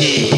Hey!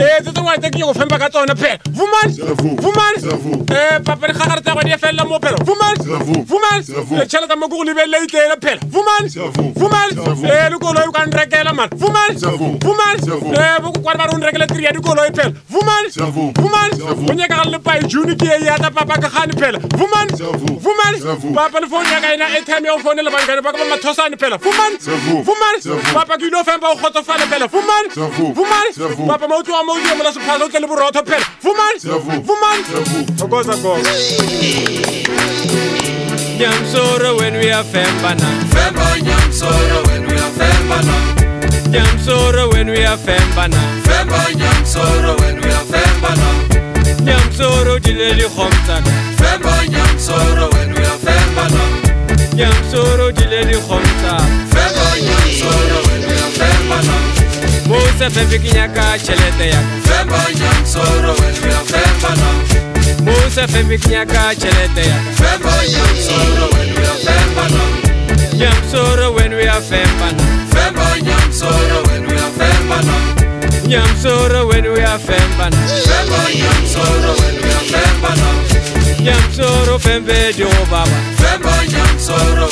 Eh tutawai a yoko femba katona pe. Vumal. Vumal. Eh papa khar ta wadi fel la mo pe. Vumal. la pe. Vumal. Vumal. Eh lu kan reke la man. Vumal. Vumal. Eh bu ko kwarba run reke la triya du ko loy pe. Vumal. Vumal. Bunya ka le pay juni ki ya ta papa ka khani pe. Vumal. ya ga ina etem yo ba ma thosa ni pe. Vumal. Vumal. Papa ki no femba o khoto fa le pe. Vumal. Vumal. Papa ma mo dire mo na sephala o tle le borotho phela fumane fumane okosa kosa nyamsoro when we are fembana femba nyamsoro when we are fembana nyamsoro when we are fembana femba nyamsoro when we are fembana nyamsoro dile di khomtsana femba nyamsoro when we se fe fi ki nyaka tjhelete ya mo se fe fi ki nyaka tjhelete ya nyamsoro wen we are fembana nyamsoro wen we are fembana nyamsoro fembe diwo baba.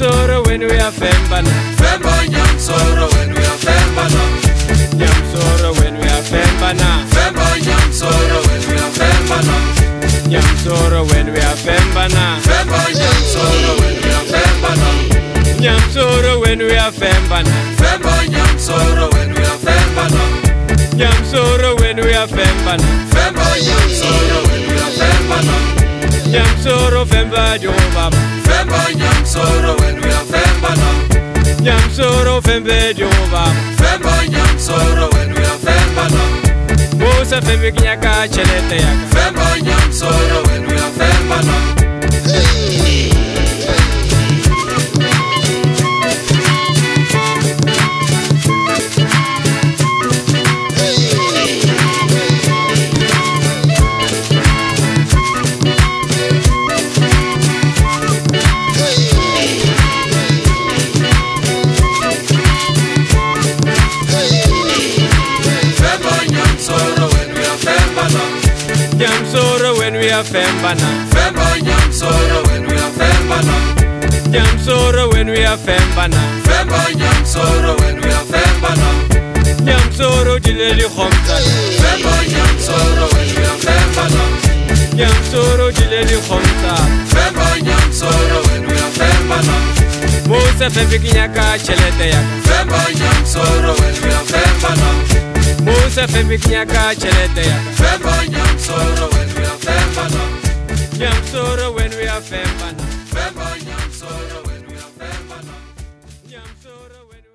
nyamsoro wenu uyafembana nyamsoro wenu uyafembana nyamsoro wenu uyafembana nyamsoro wenu uyafembana nyamsoro wenu uyafembana nyamsoro wenu uyafembana nyamsoro wenu uyafembana nyamsoro when we are femba now nyamsoro fembe jehova femba nyamsoro when we are femba now musa fembe kinyaka chelete yaka femba nyamsoro when we are femba now Fembana. Femba Nyamsoro when we are Fembana. Nyamsoro when we are Fembana. Femba Nyamsoro when we are Fembana. Nyamsoro Jileli Homzana. Femba Nyamsoro when we are Fembana. Nyamsoro Jileli Homzana. Femba Nyamsoro when we are Fembana. Musa Fembikinyaka Chelete ya, Femba Nyamsoro when we are Fembana. Musa Fembikinyaka Chelete ya, Femba Nyamsoro when Fembano. Nyam soro when we are Fembano. Femba, Nyam soro when we are Fembano. Nyam soro when we are